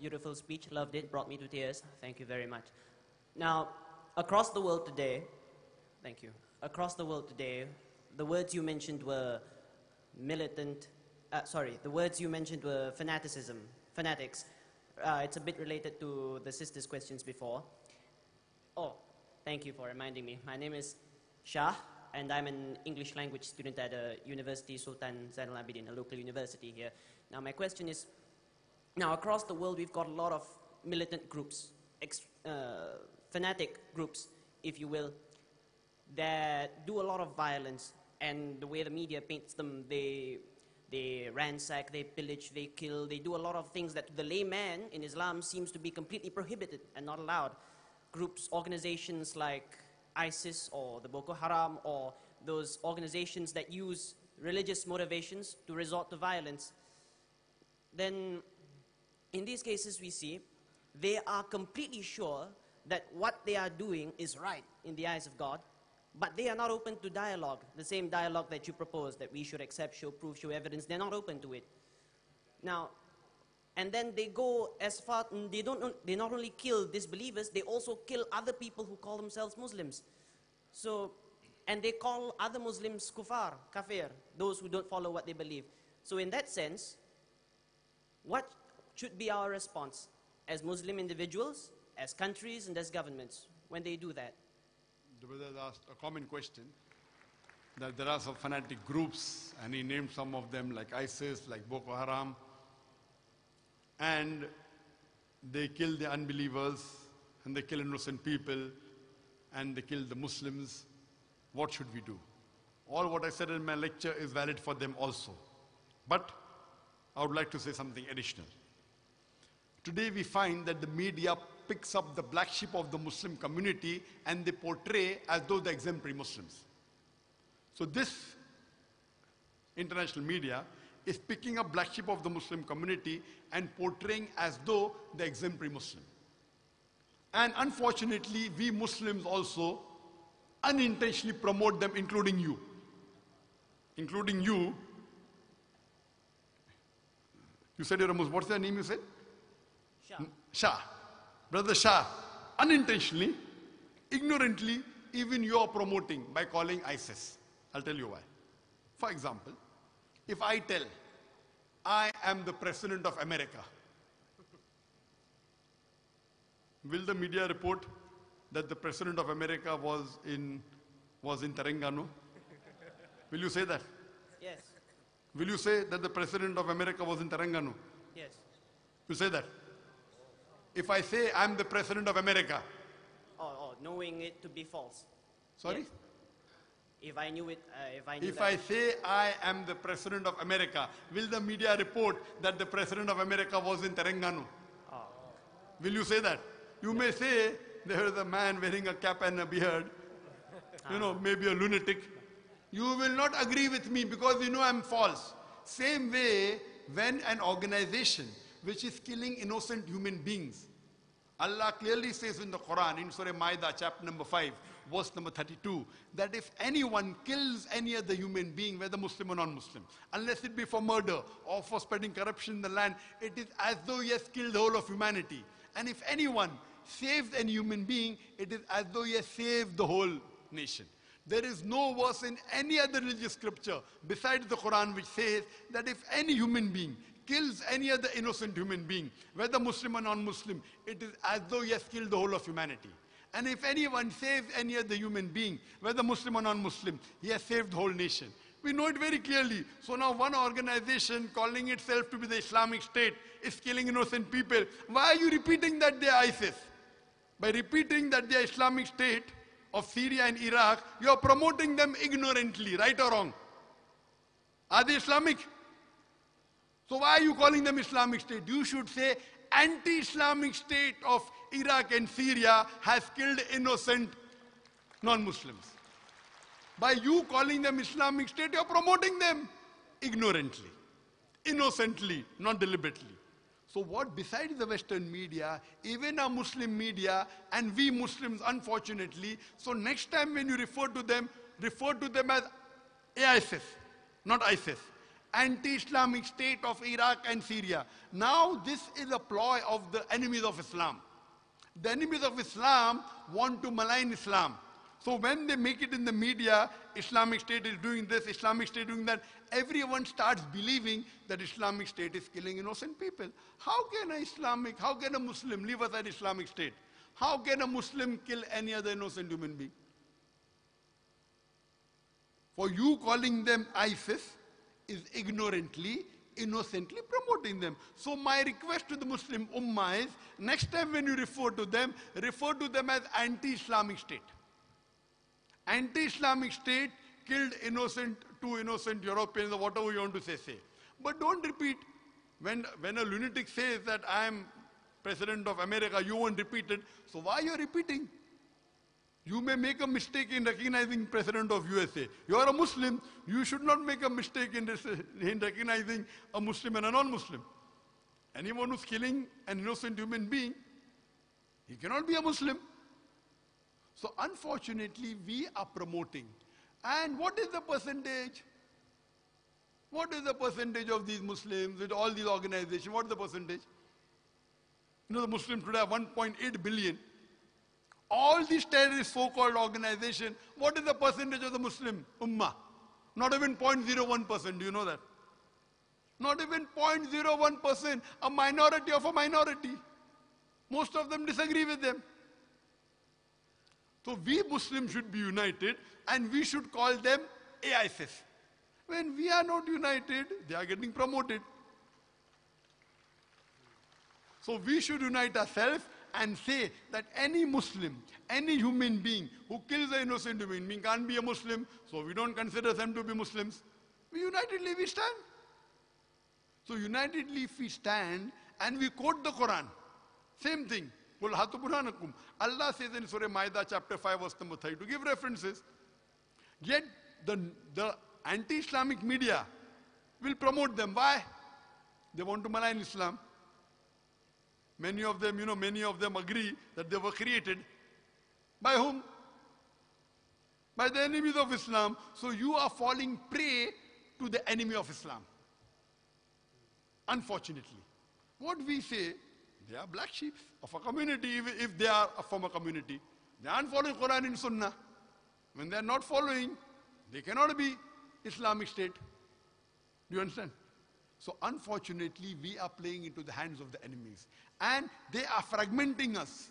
Beautiful speech. Loved it. Brought me to tears. Thank you very much. Now, across the world today, thank you. Across the world today, the words you mentioned were militant. Uh, sorry, the words you mentioned were fanaticism, fanatics. Uh, it's a bit related to the sister's questions before. Oh, thank you for reminding me. My name is Shah, and I'm an English language student at a University Sultan Zainal Abidin, a local university here. Now, my question is now, across the world, we've got a lot of militant groups, uh, fanatic groups, if you will, that do a lot of violence. And the way the media paints them, they, they ransack, they pillage, they kill, they do a lot of things that the layman in Islam seems to be completely prohibited and not allowed. Groups, organizations like ISIS or the Boko Haram or those organizations that use religious motivations to resort to violence, then in these cases we see they are completely sure that what they are doing is right in the eyes of God, but they are not open to dialogue, the same dialogue that you propose, that we should accept, show proof, show evidence. They're not open to it. Now, and then they go as far, they, don't, they not only kill disbelievers, they also kill other people who call themselves Muslims. So, and they call other Muslims kufar, kafir, those who don't follow what they believe. So in that sense, what should be our response as Muslim individuals, as countries, and as governments when they do that? The brother asked a common question that there are some fanatic groups, and he named some of them like ISIS, like Boko Haram, and they kill the unbelievers, and they kill innocent people, and they kill the Muslims. What should we do? All what I said in my lecture is valid for them also. But I would like to say something additional. Today we find that the media picks up the black sheep of the Muslim community and they portray as though the exemplary Muslims. So this international media is picking up black sheep of the Muslim community and portraying as though the exemplary Muslim. And unfortunately, we Muslims also unintentionally promote them, including you. Including you. You said you're a Muslim. What's their name you said? Shah. Shah. Brother Shah, unintentionally, ignorantly, even you are promoting by calling ISIS. I'll tell you why. For example, if I tell, I am the President of America, will the media report that the President of America was in, was in Terengganu? Will you say that? Yes, Will you say that the President of America was in Terengganu? yes. You say that? If I say I'm the President of America, Oh, oh, knowing it to be false. sorry? Yes. If I knew it, uh, if I knew If that. I say I am the President of America, will the media report that the President of America was in Terengganu? Oh. Will you say that? You may say there is a man wearing a cap and a beard, you know, maybe a lunatic. You will not agree with me because you know I'm false. Same way, when an organization which is killing innocent human beings, Allah clearly says in the Quran, in Surah Maida, chapter number 5, verse number 32, that if anyone kills any other human being, whether Muslim or non-Muslim, unless it be for murder or for spreading corruption in the land, it is as though he has killed the whole of humanity. And if anyone saves any human being, it is as though he has saved the whole nation. There is no verse in any other religious scripture besides the Quran which says that if any human being kills any other innocent human being, whether Muslim or non-Muslim, it is as though he has killed the whole of humanity. And if anyone saves any other human being, whether Muslim or non-Muslim, he has saved the whole nation. We know it very clearly. So now one organization calling itself to be the Islamic State is killing innocent people. Why are you repeating that they are ISIS? By repeating that they are Islamic State of Syria and Iraq, you are promoting them ignorantly, right or wrong? Are they Islamic? So why are you calling them Islamic State? You should say anti-Islamic State of Iraq and Syria has killed innocent non-Muslims. By you calling them Islamic State, you're promoting them ignorantly, innocently, not deliberately. So what besides the Western media, even our Muslim media and we Muslims, unfortunately, so next time when you refer to them, refer to them as AISIS, not ISIS. anti-Islamic state of Iraq and Syria. Now this is a ploy of the enemies of Islam. The enemies of Islam want to malign Islam. So when they make it in the media, Islamic State is doing this, Islamic State doing that, everyone starts believing that Islamic State is killing innocent people. How can a Islamic, how can a Muslim live aside Islamic State? How can a Muslim kill any other innocent human being? For you calling them ISIS is ignorantly, innocently promoting them. So my request to the Muslim Ummah is, next time when you refer to them, refer to them as anti-Islamic state. Anti-Islamic state killed innocent, two innocent Europeans or whatever you want to say, say. But don't repeat. When, when a lunatic says that I am president of America, you won't repeat it. So why are you repeating? You may make a mistake in recognizing President of USA. You are a Muslim. You should not make a mistake in, in recognizing a Muslim and a non-Muslim. Anyone who's killing an innocent human being, he cannot be a Muslim. So unfortunately, we are promoting. And what is the percentage? What is the percentage of these Muslims with all these organizations? What is the percentage? You know, the Muslims today have 1.8 billion. All these terrorist so-called organization, what is the percentage of the Muslim ummah? Not even 0.01%, do you know that? Not even 0.01%, a minority of a minority. Most of them disagree with them. So we Muslims should be united and we should call them AISIS. When we are not united, they are getting promoted. So we should unite ourselves and say that any Muslim, any human being who kills an innocent human being can't be a Muslim, so we don't consider them to be Muslims. We unitedly we stand. So unitedly we stand and we quote the Quran, same thing. Allah says in Surah Maida chapter 5 verse number 3 to give references. Yet the, the anti-Islamic media will promote them. Why? They want to malign Islam. Many of them, you know, many of them agree that they were created by whom? By the enemies of Islam. So you are falling prey to the enemy of Islam. Unfortunately. What we say, they are black sheep of a community, if they are from a community. They aren't following Quran and Sunnah. When they are not following, they cannot be Islamic State. Do you understand? So unfortunately, we are playing into the hands of the enemies. And they are fragmenting us.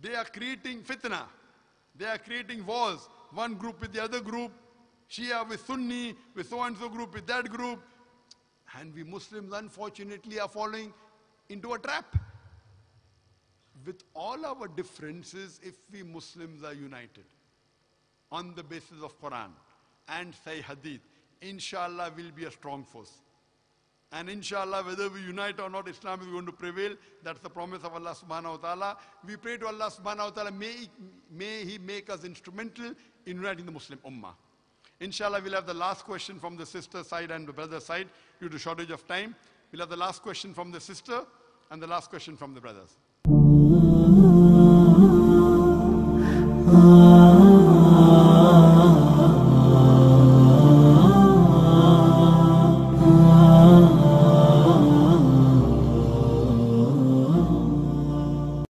They are creating fitna. They are creating wars. One group with the other group. Shia with Sunni, with so-and-so group with that group. And we Muslims, unfortunately, are falling into a trap. With all our differences, if we Muslims are united on the basis of Quran and say Hadith, inshallah will be a strong force. And inshallah, whether we unite or not, Islam is going to prevail. That's the promise of Allah subhanahu wa ta'ala. We pray to Allah subhanahu wa ta'ala, may, may He make us instrumental in uniting the Muslim Ummah. Inshallah, we'll have the last question from the sister side and the brother side due to shortage of time. We'll have the last question from the sister and the last question from the brothers.